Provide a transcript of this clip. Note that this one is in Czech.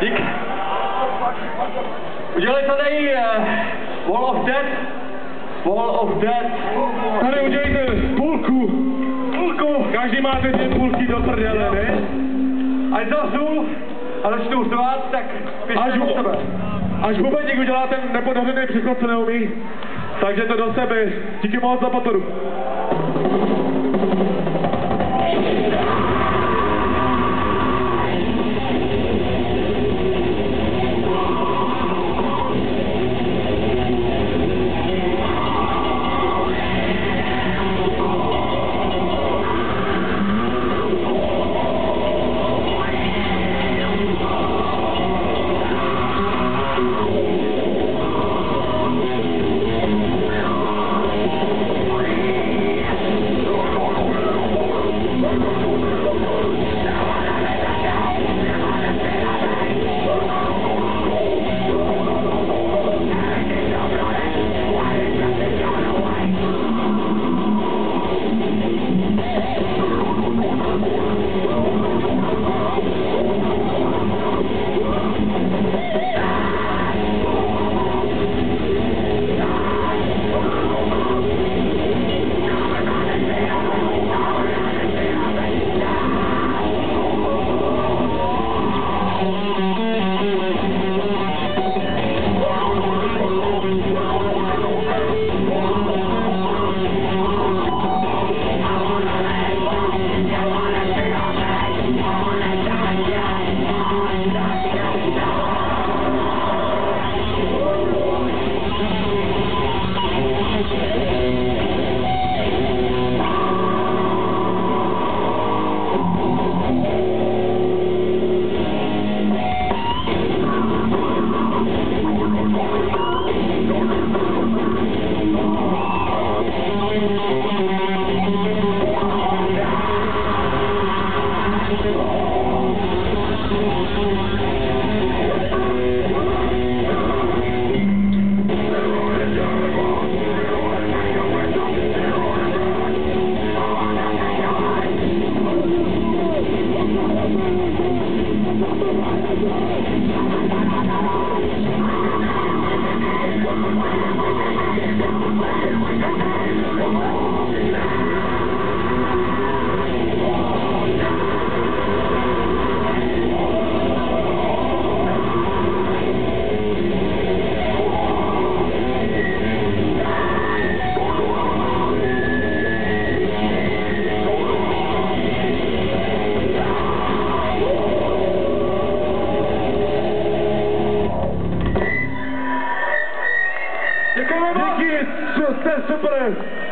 Dík. Udělali tady uh, Wall of Death. Wall of Death. Tady udělejte půlku. Půlku. Každý máte dvě půlky do prdele, ne? Až zavřu a začnu usovat, tak Až, do sebe. až hubeník udělá ten nepodařený přechod, co neumí, takže to do sebe. Díky moc za podporu. Děkujeme moc. Matheus Superantes.